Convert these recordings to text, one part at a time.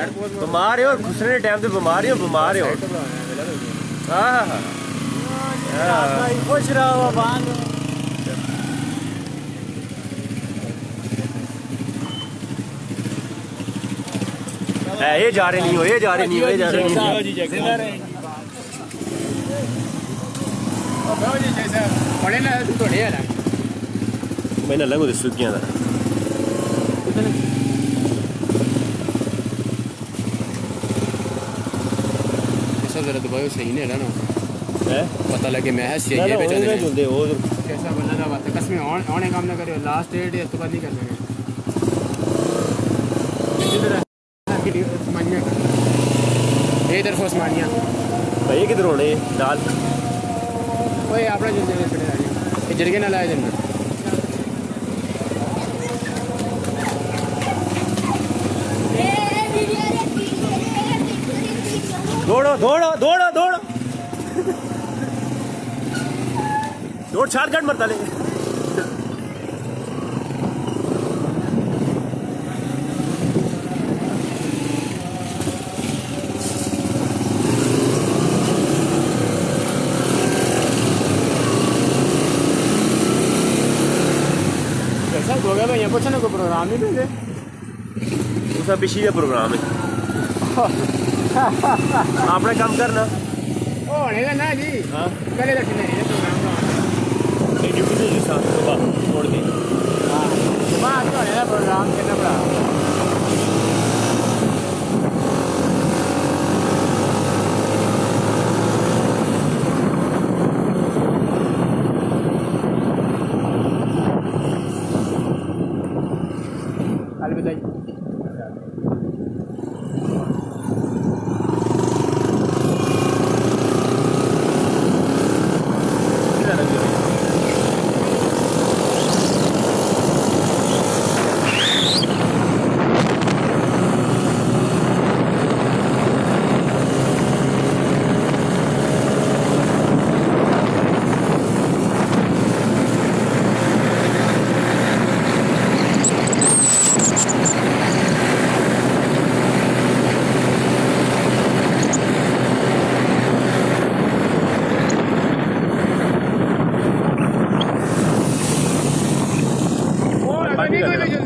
ਬਿਮਾਰ ਹੋ ਖੁਸਰੇ ਦੇ ਟਾਈਮ ਤੇ ਬਿਮਾਰ ਹੋ ਬਿਮਾਰ ਹੋ ਹਾਂ ਹਾਂ भाई खुश रहो आबाद ਹੈ ਇਹ ਜਾ ਰਹੇ ਨਹੀਂ ਹੋ ਇਹ ਜਾ ਰਹੇ ਨਹੀਂ ਹੋ ਇਹ ਜਾ ਰਹੇ ਨਹੀਂ जिंदा रहेंगे बड़े ना थोड़े है ना ਮੈਨੂੰ ਲੱਗੋ तो ज़रा दबाओ सही नहीं ना है? पता लगे मैं हस ये बेचारे जुलदे और कैसा बंदा दा बात है कसम ऑन ऑन काम ना करियो लास्ट डेट या तो बाद नहीं कर लेंगे उस्मानिया ये तरफ़ उस्मानिया भाई किधर होने डाल ओए अपना जुलदे छड़े आ गए जड़के ना लाए जन्ना दौड़ो दौड़ो दौड़ो दौड़ो। दौड़ हो गया भाई यहाँ कुछ ना कोई प्रोग्राम नहीं मिले उसका पिछली प्रोग्राम है। अपना काम करना। ओ का ना जी। हाँ। कल रखने है प्रोग्राम का ड्यूटी से जी साथ सुबह छोड़ दी। हाँ। बात तो होने का प्रोग्राम करना पड़ा अलविदा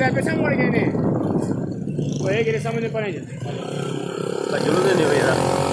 नहीं कोई नहीं चलता पैसा मोड़ गए